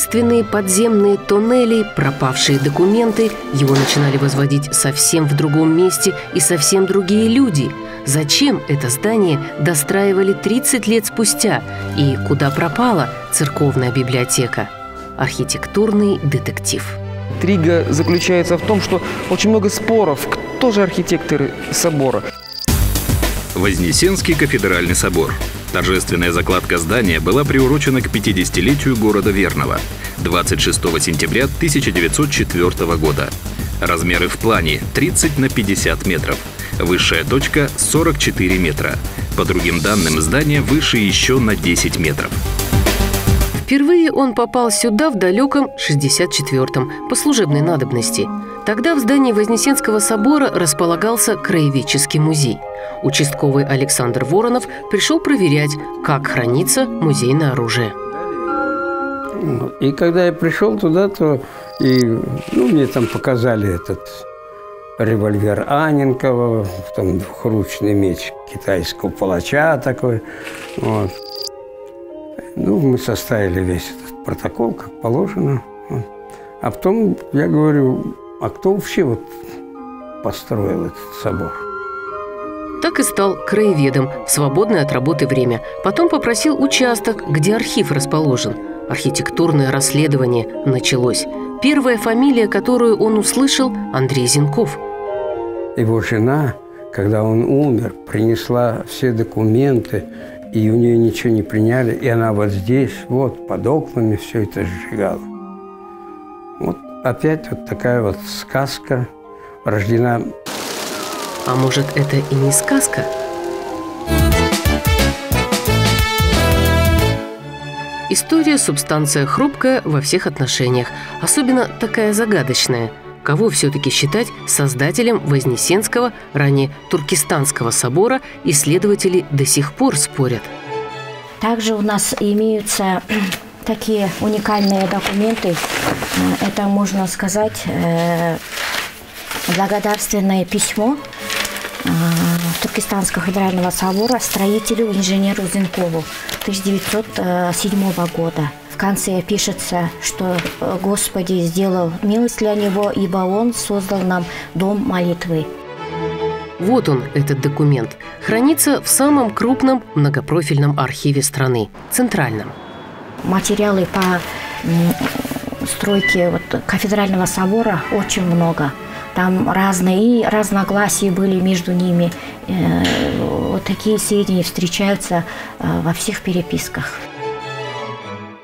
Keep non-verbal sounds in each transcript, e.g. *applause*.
Таинственные подземные тоннели, пропавшие документы, его начинали возводить совсем в другом месте и совсем другие люди. Зачем это здание достраивали 30 лет спустя и куда пропала церковная библиотека? Архитектурный детектив. Интрига заключается в том, что очень много споров, кто же архитекторы собора. Вознесенский кафедральный собор. Торжественная закладка здания была приурочена к 50-летию города Верного 26 сентября 1904 года. Размеры в плане 30 на 50 метров. Высшая точка 44 метра. По другим данным, здание выше еще на 10 метров. Впервые он попал сюда в далеком 64-м по служебной надобности. Тогда в здании Вознесенского собора располагался краеведческий музей. Участковый Александр Воронов пришел проверять, как хранится музейное оружие. И когда я пришел туда, то и, ну, мне там показали этот револьвер Аненкова, там двухручный меч китайского палача такой. Вот. Ну, мы составили весь этот протокол, как положено. А потом я говорю, а кто вообще вот построил этот собор? Так и стал краеведом в свободное от работы время. Потом попросил участок, где архив расположен. Архитектурное расследование началось. Первая фамилия, которую он услышал – Андрей Зинков. Его жена, когда он умер, принесла все документы, и у нее ничего не приняли, и она вот здесь, вот, под окнами все это сжигала. Вот опять вот такая вот сказка рождена. А может, это и не сказка? История – субстанция хрупкая во всех отношениях, особенно такая загадочная. Кого все-таки считать создателем Вознесенского, ранее Туркестанского собора, исследователи до сих пор спорят. Также у нас имеются *clears throat* такие уникальные документы. Это, можно сказать, э, благодарственное письмо э, Туркестанского федерального собора строителю инженеру Зинкову 1907 года. Конце пишется, что э, Господи сделал милость для него, ибо Он создал нам дом молитвы. Вот он, этот документ. Хранится в самом крупном многопрофильном архиве страны – Центральном. Материалы по стройке вот, кафедрального собора очень много. Там разные и разногласия были между ними. Э, вот такие сведения встречаются э, во всех переписках.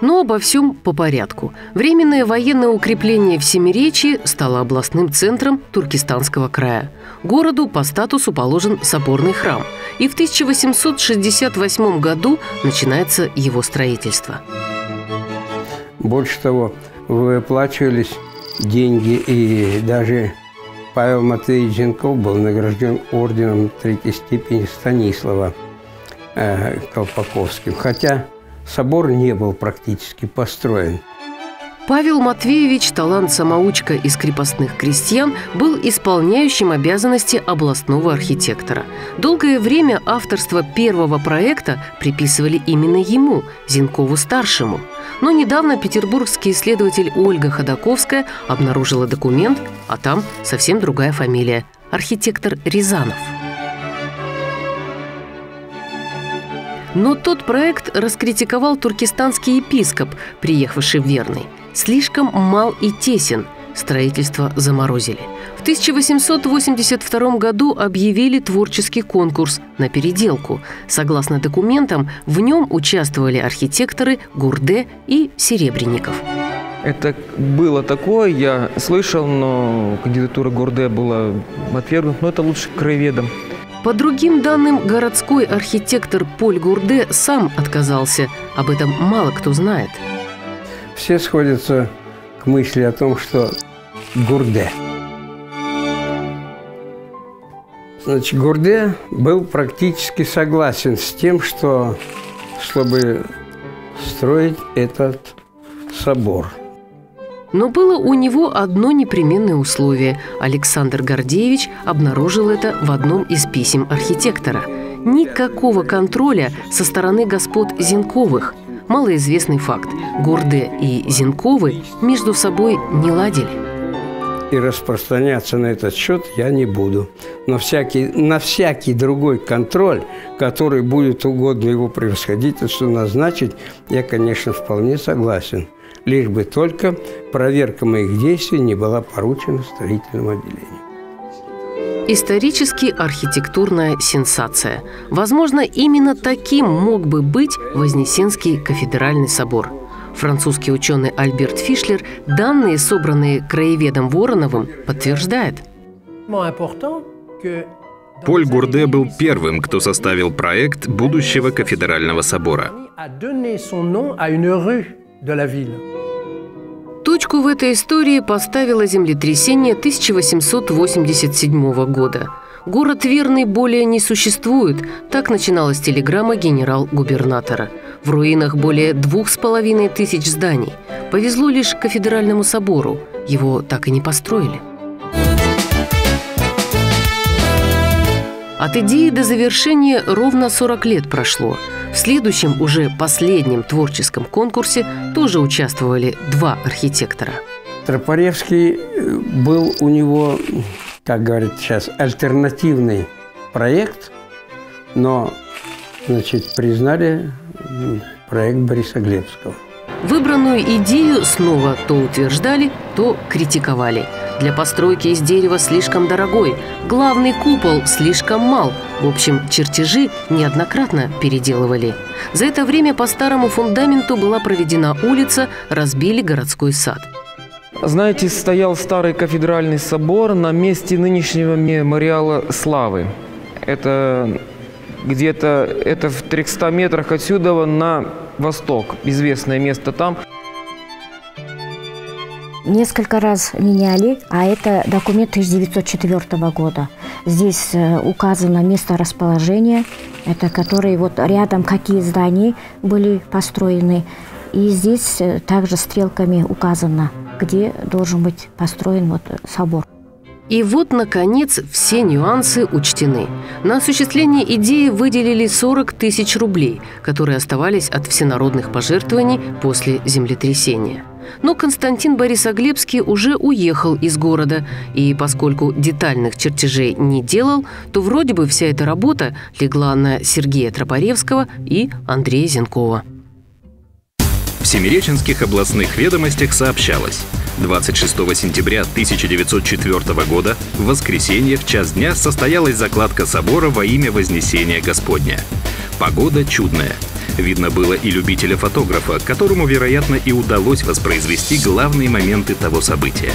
Но обо всем по порядку. Временное военное укрепление в Семиречье стало областным центром Туркестанского края. Городу по статусу положен соборный храм. И в 1868 году начинается его строительство. Больше того, выплачивались деньги, и даже Павел Матвеевич Зенков был награжден орденом третьей степени Станислава э, Колпаковским. Хотя собор не был практически построен. Павел Матвеевич, талант-самоучка из крепостных крестьян, был исполняющим обязанности областного архитектора. Долгое время авторство первого проекта приписывали именно ему, Зинкову-старшему. Но недавно петербургский исследователь Ольга Ходаковская обнаружила документ, а там совсем другая фамилия – архитектор Рязанов. Но тот проект раскритиковал туркестанский епископ, приехавший в Верный. Слишком мал и тесен, строительство заморозили. В 1882 году объявили творческий конкурс на переделку. Согласно документам, в нем участвовали архитекторы Гурде и Серебренников. Это было такое, я слышал, но кандидатура Гурде была отвергнута, но это лучше краеведам. По другим данным, городской архитектор Поль Гурде сам отказался. Об этом мало кто знает. Все сходятся к мысли о том, что Гурде. Значит, Гурде был практически согласен с тем, что чтобы строить этот собор – но было у него одно непременное условие. Александр Гордеевич обнаружил это в одном из писем архитектора. Никакого контроля со стороны господ Зинковых. малоизвестный факт. Горде и Зинковы между собой не ладили. И распространяться на этот счет я не буду. Но всякий, на всякий другой контроль, который будет угодно его превосходительству назначить, я, конечно, вполне согласен. Лишь бы только проверка моих действий не была поручена строительному отделению. Исторически архитектурная сенсация. Возможно, именно таким мог бы быть Вознесенский кафедральный собор. Французский ученый Альберт Фишлер данные, собранные краеведом Вороновым, подтверждает. Поль Гурде был первым, кто составил проект будущего кафедрального собора. Точку в этой истории поставило землетрясение 1887 года. Город Верный более не существует, так начиналась телеграмма генерал-губернатора. В руинах более двух с половиной тысяч зданий. Повезло лишь кафедральному собору, его так и не построили. От идеи до завершения ровно 40 лет прошло – в следующем, уже последнем творческом конкурсе тоже участвовали два архитектора. Тропаревский э, был у него, как говорят сейчас, альтернативный проект, но значит, признали проект Бориса Глебского. Выбранную идею снова то утверждали, то критиковали – для постройки из дерева слишком дорогой, главный купол слишком мал. В общем, чертежи неоднократно переделывали. За это время по старому фундаменту была проведена улица, разбили городской сад. Знаете, стоял старый кафедральный собор на месте нынешнего мемориала славы. Это где-то это в 300 метрах отсюда на восток. Известное место там – несколько раз меняли, а это документ 1904 года. Здесь э, указано место расположения, это которые вот рядом какие здания были построены. И здесь э, также стрелками указано, где должен быть построен вот собор. И вот, наконец, все нюансы учтены. На осуществление идеи выделили 40 тысяч рублей, которые оставались от всенародных пожертвований после землетрясения. Но Константин Борисоглебский уже уехал из города, и поскольку детальных чертежей не делал, то вроде бы вся эта работа легла на Сергея Тропаревского и Андрея Зенкова. В Семиреченских областных ведомостях сообщалось, 26 сентября 1904 года в воскресенье в час дня состоялась закладка собора во имя Вознесения Господня. Погода чудная – Видно было и любителя фотографа, которому, вероятно, и удалось воспроизвести главные моменты того события.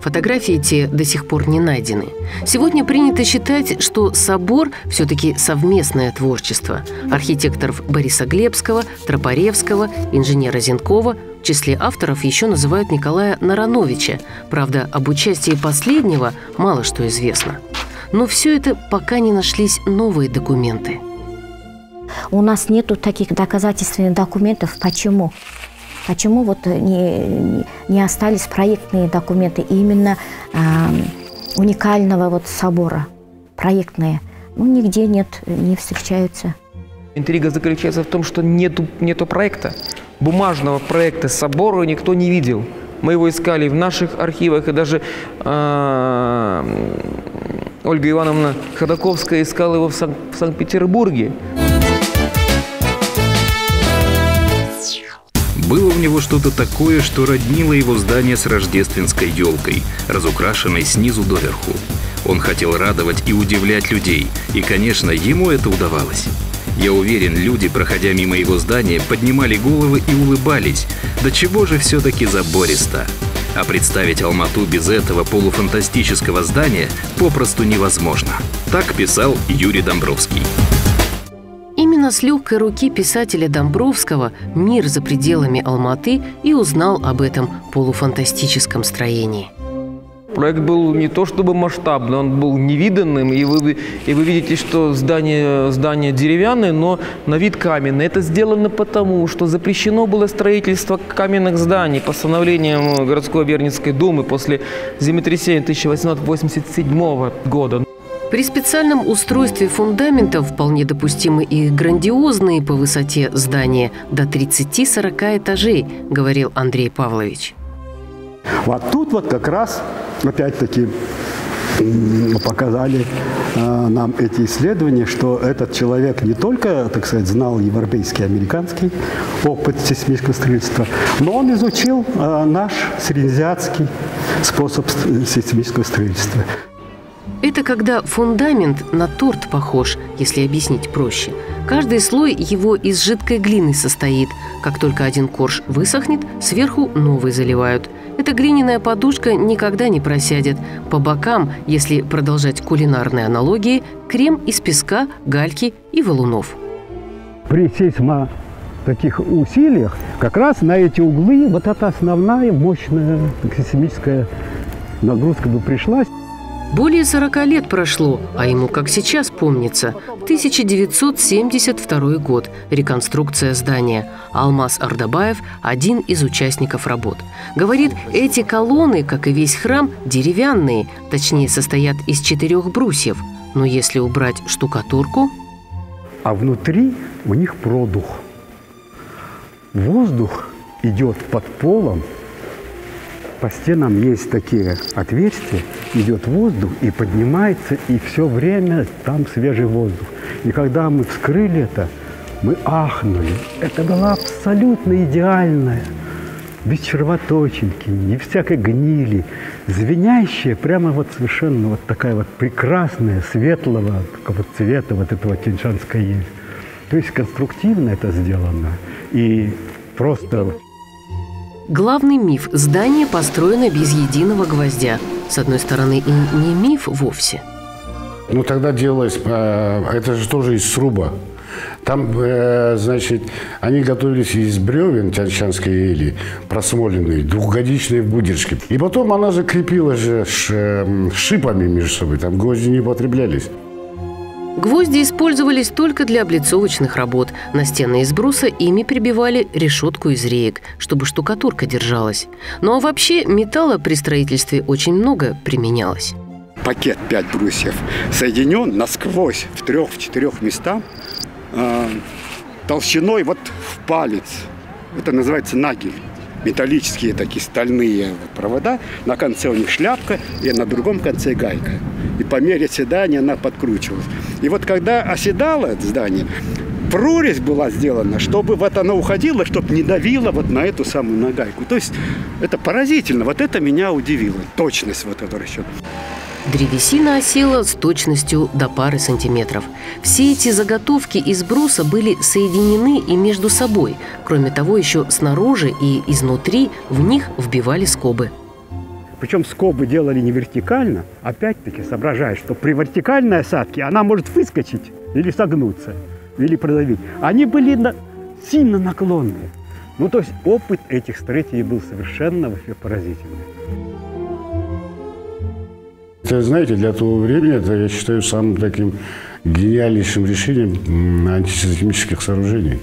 Фотографии те до сих пор не найдены. Сегодня принято считать, что собор все-таки совместное творчество архитекторов Бориса Глебского, Тропаревского, инженера Зенкова. В числе авторов еще называют Николая Нарановича. Правда, об участии последнего мало что известно. Но все это пока не нашлись новые документы. У нас нету таких доказательственных документов. Почему? Почему вот не, не остались проектные документы именно э, уникального вот собора, проектные? Ну, нигде нет, не встречаются. Интрига заключается в том, что нету, нету проекта. Бумажного проекта собора никто не видел. Мы его искали в наших архивах, и даже э, Ольга Ивановна Ходаковская искала его в, Сан- в Санкт-Петербурге. Было у него что-то такое, что роднило его здание с рождественской елкой, разукрашенной снизу доверху. Он хотел радовать и удивлять людей, и, конечно, ему это удавалось. Я уверен, люди, проходя мимо его здания, поднимали головы и улыбались. Да чего же все-таки забористо? А представить Алмату без этого полуфантастического здания попросту невозможно. Так писал Юрий Домбровский. Именно с легкой руки писателя Домбровского мир за пределами Алматы и узнал об этом полуфантастическом строении. Проект был не то чтобы масштабный, он был невиданным, и вы, и вы видите, что здание, здание деревянное, но на вид каменное. Это сделано потому, что запрещено было строительство каменных зданий постановлением городской Верницкой думы после землетрясения 1887 года. При специальном устройстве фундамента вполне допустимы и грандиозные по высоте здания до 30-40 этажей, говорил Андрей Павлович. Вот тут вот как раз, опять-таки, показали э, нам эти исследования, что этот человек не только, так сказать, знал европейский, американский опыт сейсмического строительства, но он изучил э, наш среднеазиатский способ сейсмического строительства. Это когда фундамент на торт похож, если объяснить проще. Каждый слой его из жидкой глины состоит. Как только один корж высохнет, сверху новый заливают. Эта глиняная подушка никогда не просядет. По бокам, если продолжать кулинарные аналогии, крем из песка, гальки и валунов. При сейсмо таких усилиях как раз на эти углы вот эта основная мощная сейсмическая нагрузка бы пришлась. Более 40 лет прошло, а ему как сейчас помнится. 1972 год. Реконструкция здания. Алмаз Ардабаев – один из участников работ. Говорит, эти колонны, как и весь храм, деревянные, точнее, состоят из четырех брусьев. Но если убрать штукатурку... А внутри у них продух. Воздух идет под полом – по стенам есть такие отверстия, идет воздух и поднимается, и все время там свежий воздух. И когда мы вскрыли это, мы ахнули. Это была абсолютно идеальная, без червоточинки, не всякой гнили, звенящая, прямо вот совершенно вот такая вот прекрасная, светлого вот цвета вот этого тиньшанская ель. То есть конструктивно это сделано и просто Главный миф – здание построено без единого гвоздя. С одной стороны, и не миф вовсе. Ну, тогда делалось, э, это же тоже из сруба. Там, э, значит, они готовились из бревен тянчанской ели, просмоленные, двухгодичные выдержки. И потом она же крепилась же эм, шипами между собой, там гвозди не употреблялись. Гвозди использовались только для облицовочных работ. На стены из бруса ими прибивали решетку из реек, чтобы штукатурка держалась. Ну а вообще металла при строительстве очень много применялось. Пакет 5 брусьев соединен насквозь в трех-четырех местах э, толщиной вот в палец. Это называется нагель металлические такие стальные провода. На конце у них шляпка, и на другом конце гайка. И по мере седания она подкручивалась. И вот когда оседало это здание, прорезь была сделана, чтобы вот она уходила, чтобы не давила вот на эту самую нагайку. То есть это поразительно. Вот это меня удивило. Точность вот этого расчета. Древесина осела с точностью до пары сантиметров. Все эти заготовки из бруса были соединены и между собой. Кроме того, еще снаружи и изнутри в них вбивали скобы. Причем скобы делали не вертикально, опять-таки соображая, что при вертикальной осадке она может выскочить или согнуться, или продавить. Они были на... сильно наклонные. Ну, то есть опыт этих строителей был совершенно вообще поразительный. Это, знаете, для того времени, это, я считаю, самым таким гениальнейшим решением антисейсмических сооружений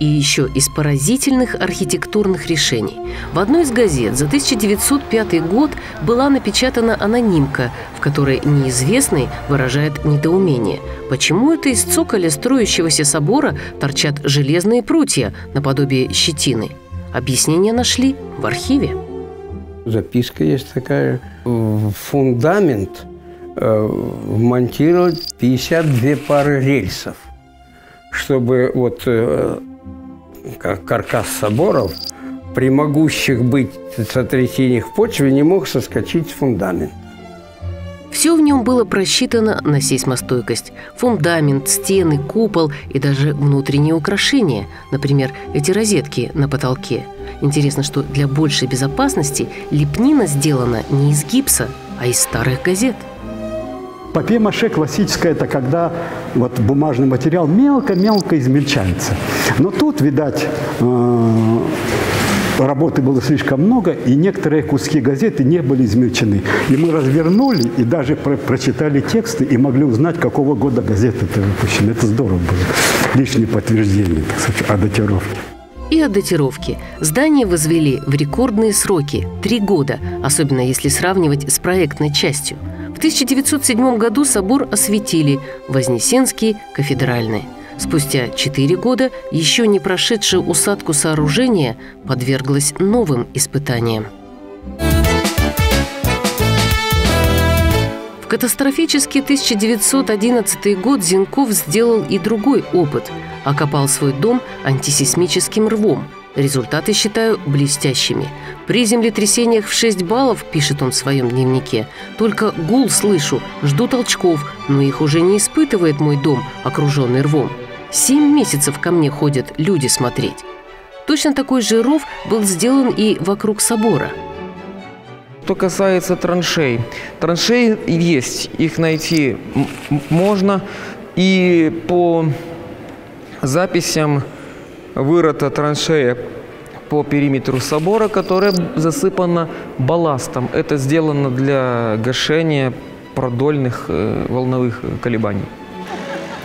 и еще из поразительных архитектурных решений. В одной из газет за 1905 год была напечатана анонимка, в которой неизвестный выражает недоумение. Почему это из цоколя строящегося собора торчат железные прутья наподобие щетины? Объяснение нашли в архиве. Записка есть такая. В фундамент э, вмонтировать 52 пары рельсов чтобы вот э, каркас соборов, при могущих быть сотрясениях в почве, не мог соскочить с фундамента. Все в нем было просчитано на сейсмостойкость. Фундамент, стены, купол и даже внутренние украшения. Например, эти розетки на потолке. Интересно, что для большей безопасности лепнина сделана не из гипса, а из старых газет – Папье-маше классическое – это когда вот бумажный материал мелко-мелко измельчается. Но тут, видать, э, работы было слишком много, и некоторые куски газеты не были измельчены. И мы развернули и даже про прочитали тексты и могли узнать, какого года газета это выпущена. Это здорово было. Лишнее подтверждение так сказать, о датировке и о датировке. Здание возвели в рекордные сроки – три года, особенно если сравнивать с проектной частью – 1907 году собор осветили Вознесенский кафедральный. Спустя четыре года еще не прошедшее усадку сооружение подверглось новым испытаниям. В катастрофический 1911 год Зинков сделал и другой опыт. Окопал свой дом антисейсмическим рвом. Результаты считаю блестящими. При землетрясениях в 6 баллов, пишет он в своем дневнике, только гул слышу, жду толчков, но их уже не испытывает мой дом, окруженный рвом. Семь месяцев ко мне ходят люди смотреть. Точно такой же ров был сделан и вокруг собора – что касается траншей. Траншеи есть, их найти можно. И по записям вырыта траншея по периметру собора, которая засыпана балластом. Это сделано для гашения продольных э, волновых колебаний.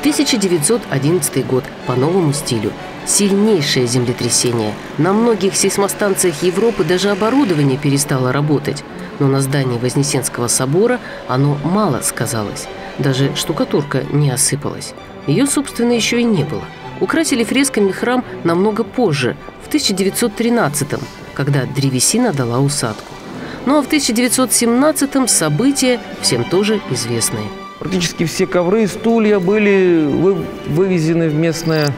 1911 год по новому стилю. Сильнейшее землетрясение. На многих сейсмостанциях Европы даже оборудование перестало работать. Но на здании Вознесенского собора оно мало сказалось. Даже штукатурка не осыпалась. Ее, собственно, еще и не было. Украсили фресками храм намного позже, в 1913-м, когда древесина дала усадку. Ну а в 1917-м события всем тоже известные. Практически все ковры и стулья были вывезены в местное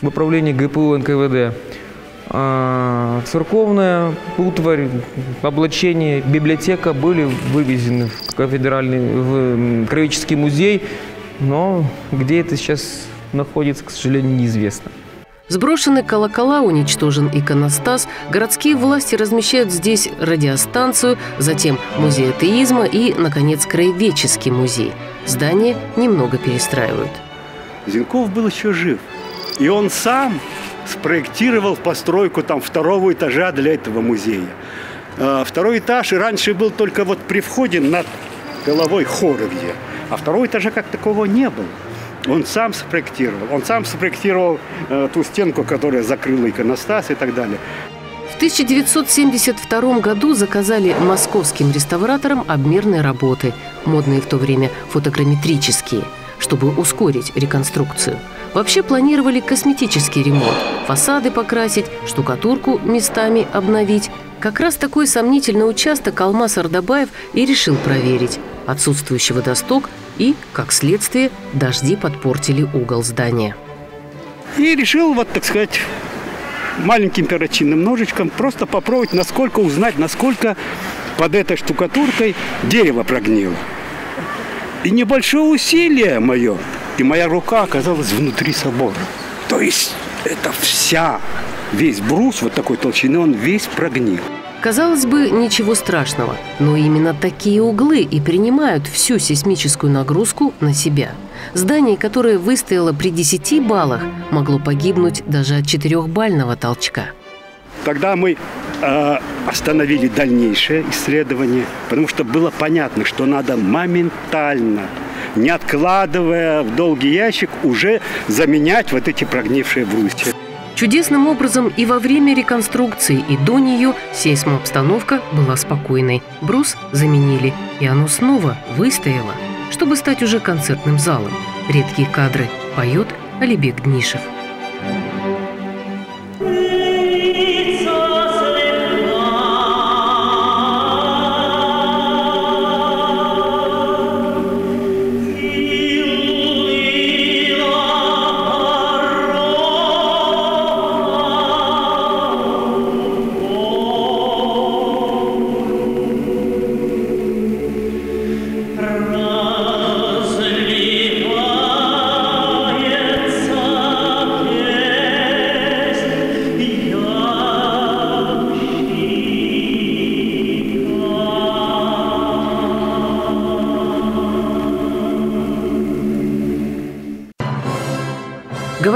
в управлении ГПУ НКВД. А, церковная утварь, облачение, библиотека были вывезены в кафедральный, в Кровеческий музей, но где это сейчас находится, к сожалению, неизвестно. Сброшены колокола, уничтожен иконостас, городские власти размещают здесь радиостанцию, затем музей атеизма и, наконец, краеведческий музей. Здание немного перестраивают. Зинков был еще жив. И он сам спроектировал постройку там второго этажа для этого музея. А, второй этаж и раньше был только вот при входе над головой хоровье, а второго этажа как такового не было. Он сам спроектировал. Он сам спроектировал э, ту стенку, которая закрыла иконостас и так далее. В 1972 году заказали московским реставраторам обмерные работы, модные в то время фотограмметрические, чтобы ускорить реконструкцию – Вообще планировали косметический ремонт, фасады покрасить, штукатурку местами обновить. Как раз такой сомнительный участок Алмаз Ардабаев и решил проверить. Отсутствующий водосток и, как следствие, дожди подпортили угол здания. И решил, вот так сказать, маленьким перочинным ножичком просто попробовать, насколько узнать, насколько под этой штукатуркой дерево прогнило. И небольшое усилие мое и моя рука оказалась внутри собора. То есть это вся, весь брус вот такой толщины, он весь прогнил. Казалось бы, ничего страшного, но именно такие углы и принимают всю сейсмическую нагрузку на себя. Здание, которое выстояло при 10 баллах, могло погибнуть даже от четырехбального толчка. Тогда мы э, остановили дальнейшее исследование, потому что было понятно, что надо моментально не откладывая в долгий ящик, уже заменять вот эти прогнившие брусья. Чудесным образом и во время реконструкции, и до нее сейсмообстановка была спокойной. Брус заменили, и оно снова выстояло, чтобы стать уже концертным залом. Редкие кадры поет Алибек Днишев.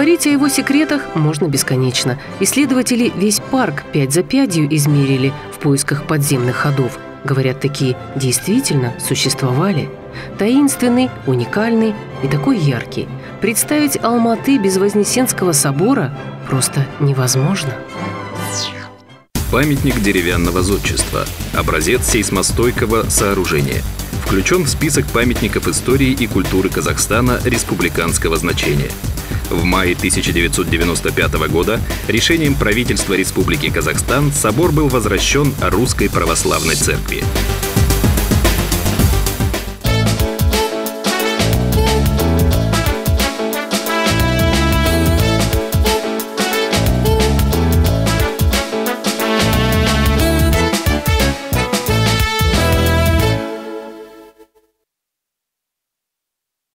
Говорить о его секретах можно бесконечно. Исследователи весь парк пять за пятью измерили в поисках подземных ходов. Говорят, такие действительно существовали. Таинственный, уникальный и такой яркий. Представить Алматы без Вознесенского собора просто невозможно. Памятник деревянного зодчества. Образец сейсмостойкого сооружения. Включен в список памятников истории и культуры Казахстана республиканского значения. В мае 1995 года решением правительства Республики Казахстан собор был возвращен Русской Православной Церкви.